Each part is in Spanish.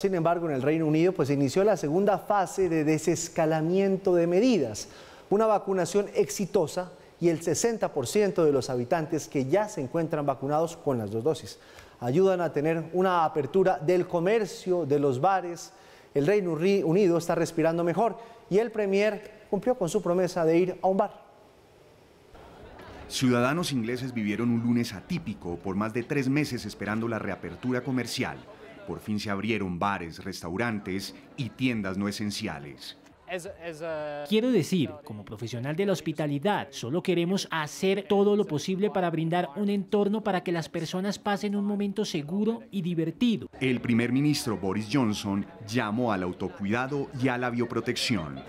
Sin embargo, en el Reino Unido pues inició la segunda fase de desescalamiento de medidas, una vacunación exitosa y el 60% de los habitantes que ya se encuentran vacunados con las dos dosis ayudan a tener una apertura del comercio, de los bares. El Reino Unido está respirando mejor y el Premier cumplió con su promesa de ir a un bar. Ciudadanos ingleses vivieron un lunes atípico por más de tres meses esperando la reapertura comercial por fin se abrieron bares, restaurantes y tiendas no esenciales. Quiero decir, como profesional de la hospitalidad, solo queremos hacer todo lo posible para brindar un entorno para que las personas pasen un momento seguro y divertido. El primer ministro Boris Johnson llamó al autocuidado y a la bioprotección.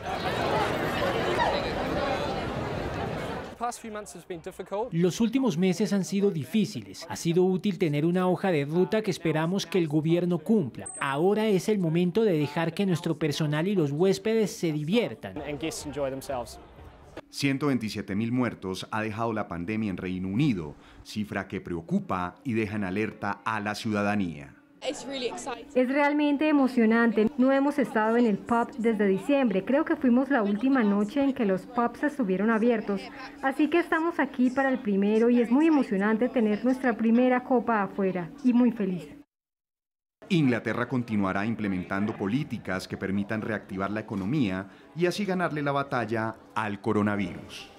Los últimos meses han sido difíciles. Ha sido útil tener una hoja de ruta que esperamos que el gobierno cumpla. Ahora es el momento de dejar que nuestro personal y los huéspedes se diviertan. 127 mil muertos ha dejado la pandemia en Reino Unido, cifra que preocupa y deja en alerta a la ciudadanía. Es realmente emocionante. No hemos estado en el pub desde diciembre. Creo que fuimos la última noche en que los pubs estuvieron abiertos. Así que estamos aquí para el primero y es muy emocionante tener nuestra primera copa afuera y muy feliz. Inglaterra continuará implementando políticas que permitan reactivar la economía y así ganarle la batalla al coronavirus.